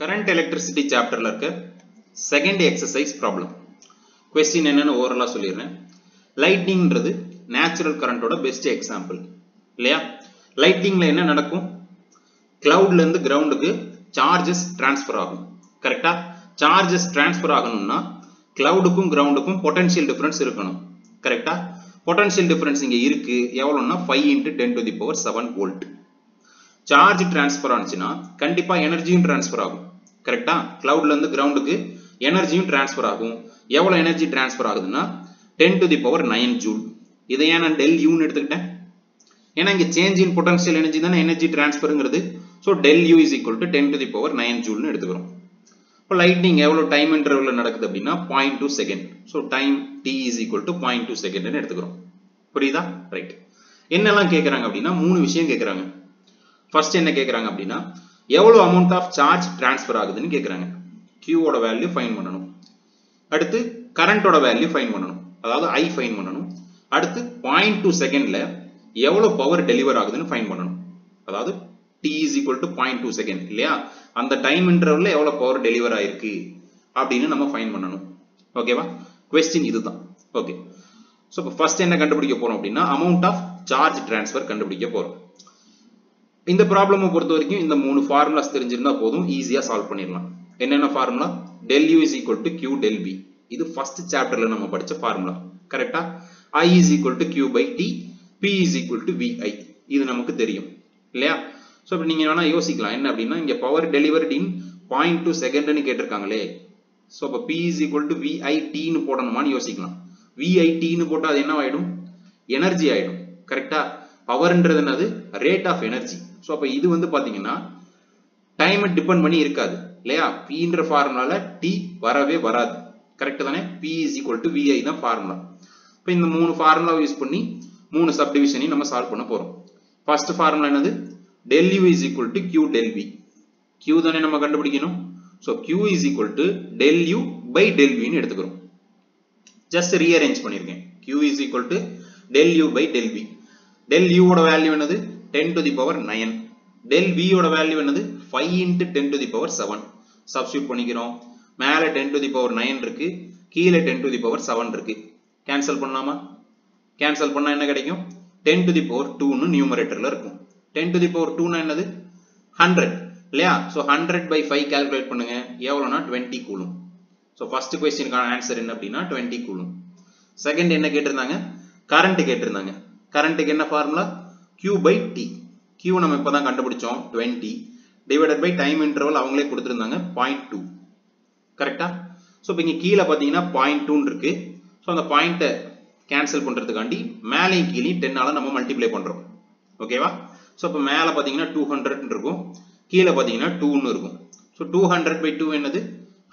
Current electricity சாப்டரில் இருக்க second exercise problem question என்னென்னு ஓரலா சொல்லிடுறேன். லைட்னிங்ன்றது நேச்சுரல் கரண்ட்டோட பெஸ்ட் எக்ஸாம்பிள் இல்லையா? லைட்னிங்ல என்ன நடக்கும்? கிளவுட்ல இருந்து கிரவுண்டுக்கு சார்ஜஸ் டிரான்ஸ்ஃபர் ஆகும். கரெக்டாக சார்ஜஸ் டிரான்ஸ்ஃபர் ஆகணும்னா கிளவுடுக்கும் கிரவுண்டுக்கும் பொட்டன்ஷியல் டிஃப்ரென்ஸ் இருக்கணும். கரெக்டாக பொட்டன்ஷியல் டிஃப்ரென்ஸ் இங்கே இருக்குது எவ்வளோன்னா five into ten to the power seven volt charge transfer ஆனிச்சுன்னா கண்டிப்பா எனர்ஜியும் டிரான்ஸ்ஃபர் ஆகும். கரெக்டா கிளவுட்ல இருந்து கிரவுண்டுக்கு எனர்ஜியும் டிரான்ஸ்ஃபர் ஆகும். எவ்வளவு எனர்ஜி டிரான்ஸ்ஃபர் ஆகுதுன்னா ten to the power nine joule இதை ஏன் நான் டெல் யூன்னு எடுத்துக்கிட்டேன்? ஏன்னா இங்க சேஞ்ச் இன் பொட்டன்ஷியல் எனர்ஜி தானே energy டிரான்ஸ்ஃபருங்கிறது so del U is equal to ten to the power nine ஜூல்னு எடுத்துக்கிறோம். இப்போ லைட்னிங் எவ்வளோ டைம் இன்டர்வல்ல நடக்குது அப்படின்னா point two second so time T is equal to point two செகண்ட்னு எடுத்துக்கிறோம். புரியுதா? ரைட் என்னெல்லாம் கேட்குறாங்க அப்படின்னா மூணு விஷயம் கேட்குறாங்க ஃபர்ஸ்ட் என்ன கேட்குறாங்க அப்படின்னா எவ்வளோ அமௌண்ட் ஆஃப் சார்ஜ் டிரான்ஸ்ஃபர் ஆகுதுன்னு கேட்குறாங்க கியூவோட வேல்யூ ஃபைன் பண்ணணும். அடுத்து கரண்ட்டோட வேல்யூ ஃபைன் பண்ணணும். அதாவது ஐ ஃபைன் பண்ணணும். அடுத்து பாயிண்ட் டூ செகண்டில் எவ்வளோ பவர் டெலிவர் ஆகுதுன்னு ஃபைன் பண்ணணும். அதாவது T is equal to point two second இல்லையா? அந்த டைம் இன்டர்வலில் எவ்வளோ பவர் டெலிவர் ஆயிருக்கு அப்படின்னு நம்ம ஃபைன் பண்ணணும். ஓகேவா கொஸ்டின் இதுதான். ஓகே ஸோ இப்போ ஃபர்ஸ்ட் என்ன கண்டுபிடிக்க போகிறோம் அப்படின்னா அமௌண்ட் ஆஃப் சார்ஜ் டிரான்ஸ்ஃபர் கண்டுபிடிக்க போகிறோம் இந்த ப்ராப்ளமை பொறுத்த வரைக்கும் இந்த மூணு ஃபார்முலாஸ் தெரிஞ்சிருந்தா போதும் ஈஸியா சால்வ் பண்ணிடலாம். என்னென்ன formula del U is equal to Q del P இது ஃபர்ஸ்ட் சாப்டர்ல நம்ம படிச்ச ஃபார்முலா கரெக்டா I is equal to Q by T P is equal to V I இது நமக்கு தெரியும். இல்லையா? ஸோ இப்போ நீங்க வேணா யோசிக்கலாம். என்ன அப்படின்னா இங்க power delivered in point two செகண்ட்னு கேட்டிருக்காங்களே. ஸோ அப்போ P is equal to V I டின்னு போடணுமான்னு யோசிக்கலாம். விஐ டின்னு போட்டால் அது என்ன ஆயிடும். எனர்ஜி ஆயிடும் கரெக்டா பவர்ன்றது என்னது? ரேட் ஆஃப் எனர்ஜி ஸோ அப்போ இது வந்து பார்த்தீங்கன்னா டைமை டிபெண்ட் பண்ணி இருக்காது. இல்லையா? பின்ற ஃபார்முலால டி வரவே வராது. கரெக்ட் தானே? P is equal to V I தான் ஃபார்முலா இப்போ இந்த மூணு ஃபார்முலா யூஸ் பண்ணி மூணு சப்டிவிஷனையும் நம்ம சால்வ் பண்ண போறோம். ஃபர்ஸ்ட் ஃபார்முலா என்னது? Del U is equal to Q del V Q தானே நம்ம கண்டுபிடிக்கணும்? So Q is equal to del U by del வின்னு எடுத்துக்கிறோம். ஜஸ்ட் ரீஅரேஞ்ச் பண்ணியிருக்கேன். Q is equal to del U by del V del யூவோட value என்னது? Ten to the power nine del வியோட value என்னது? Five into ten to the power seven substitute பண்ணிக்கிறோம். மேலே ten to the power nine இருக்கு. கீழே ten to the power seven இருக்கு. Cancel பண்ணலாமா? Cancel பண்ணால் என்ன கிடைக்கும்? டென் டு தி பவர் டூன்னு நியூமரேட்டரில் இருக்கும். டென் டு தி பவர் டூனா என்னது? ஹண்ட்ரட் இல்லையா? So hundred by five calculate பண்ணுங்க. எவ்வளோனா டுவெண்ட்டி கூலும். ஸோ ஃபர்ஸ்ட் கொஸ்டினுக்கான ஆன்சர் என்ன அப்படின்னா டுவெண்ட்டி கூலும். செகண்ட் என்ன கேட்டிருந்தாங்க? கரண்ட் கேட்டிருந்தாங்க. கரண்ட்டுக்கு என்ன formula Q by T Q நம்ம இப்போ தான் கண்டுபிடிச்சோம். Twenty divided by time interval அவங்களே கொடுத்துருந்தாங்க. பாயிண்ட் டூ கரெக்டா ஸோ இப்போ இங்கே கீழே பார்த்தீங்கன்னா பாயிண்ட் டூன்னு இருக்கு. ஸோ அந்த பாயிண்ட்டை கேன்சல் பண்ணுறதுக்காண்டி மேலேயும் கீழே டென்னால நம்ம மல்டிப்ளை பண்ணுறோம் ஓகேவா ஸோ இப்போ மேலே பார்த்தீங்கன்னா டூ ஹண்ட்ரட் இருக்கும். கீழே பார்த்தீங்கன்னா டூன்னு இருக்கும். So two hundred by two என்னது?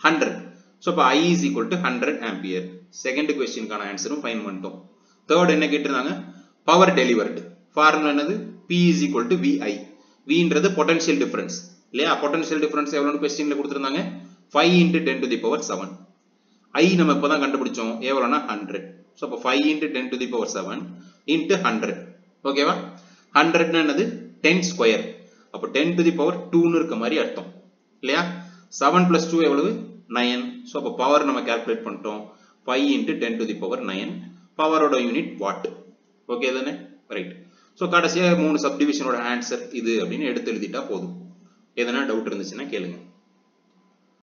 ஹண்ட்ரட் ஸோ இப்போ I is equal to hundred ampere second கொஸ்டினுக்கான ஆன்சரும் ஃபைன் பண்ணிட்டோம். தேர்ட் என்ன கேட்டிருந்தாங்க? பவர் டெலிவர்டு ஃபார்முலா என்னது? P is equal to V I வின்றது potential difference இல்லையா? பொட்டன்ஷியல் டிஃபரன்ஸ் எவ்வளோன்னு கொஸ்டின்ல கொடுத்துருந்தாங்க. Five into ten to the power seven I நம்ம இப்போ தான் கண்டுபிடிச்சோம். எவ்வளோனா ஹண்ட்ரட் ஸோ அப்போ five into ten to the power seven into hundred ஓகேவா ஹண்ட்ரட்னா என்னது? டென் ஸ்கொயர் அப்போ டென் டு தி பவர் டூன்னு இருக்க மாதிரி அர்த்தம். இல்லையா? செவன் பிளஸ் டூ எவ்வளவு? நயன் ஸோ அப்போ பவர் நம்ம கேல்குலேட் பண்ணிட்டோம். Five into ten to the power nine பவரோட unit watt okay தானே? ரைட் ஸோ கடைசியாக மூணு சப்டிவிஷனோட ஆன்சர் இது அப்படின்னு எடுத்து எழுதிட்டா போதும். எதனா டவுட் இருந்துச்சுன்னா கேளுங்க.